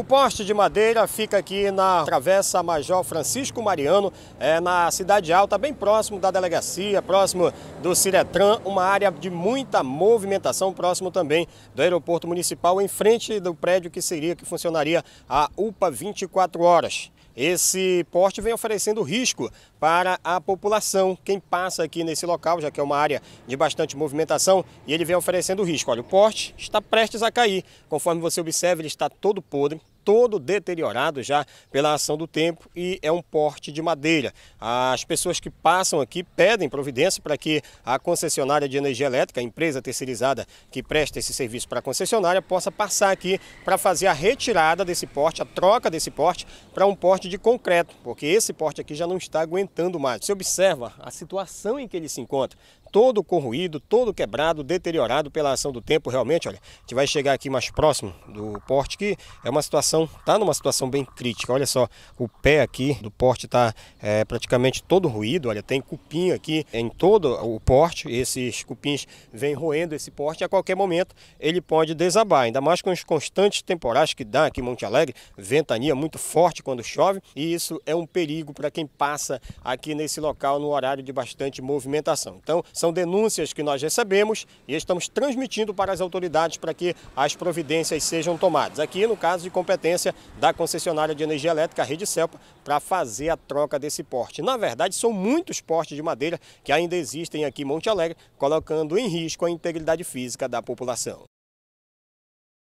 O poste de madeira fica aqui na Travessa Major Francisco Mariano, é, na Cidade Alta, bem próximo da delegacia, próximo do Ciretran, uma área de muita movimentação, próximo também do aeroporto municipal, em frente do prédio que seria, que funcionaria a UPA 24 horas. Esse poste vem oferecendo risco para a população, quem passa aqui nesse local, já que é uma área de bastante movimentação, e ele vem oferecendo risco. Olha, o poste está prestes a cair. Conforme você observa, ele está todo podre, todo deteriorado já pela ação do tempo e é um porte de madeira. As pessoas que passam aqui pedem providência para que a concessionária de energia elétrica, a empresa terceirizada que presta esse serviço para a concessionária, possa passar aqui para fazer a retirada desse porte, a troca desse porte para um porte de concreto, porque esse porte aqui já não está aguentando mais. Você observa a situação em que ele se encontra, todo corroído, todo quebrado, deteriorado pela ação do tempo, realmente, olha, a gente vai chegar aqui mais próximo do porte que é uma situação, tá numa situação bem crítica, olha só, o pé aqui do porte está é, praticamente todo ruído, olha, tem cupim aqui em todo o porte, esses cupins vêm roendo esse porte. E a qualquer momento ele pode desabar, ainda mais com os constantes temporais que dá aqui em Monte Alegre, ventania muito forte quando chove e isso é um perigo para quem passa aqui nesse local no horário de bastante movimentação. Então, são denúncias que nós recebemos e estamos transmitindo para as autoridades para que as providências sejam tomadas. Aqui, no caso de competência da concessionária de energia elétrica, a Rede Celpa, para fazer a troca desse porte. Na verdade, são muitos portes de madeira que ainda existem aqui em Monte Alegre, colocando em risco a integridade física da população.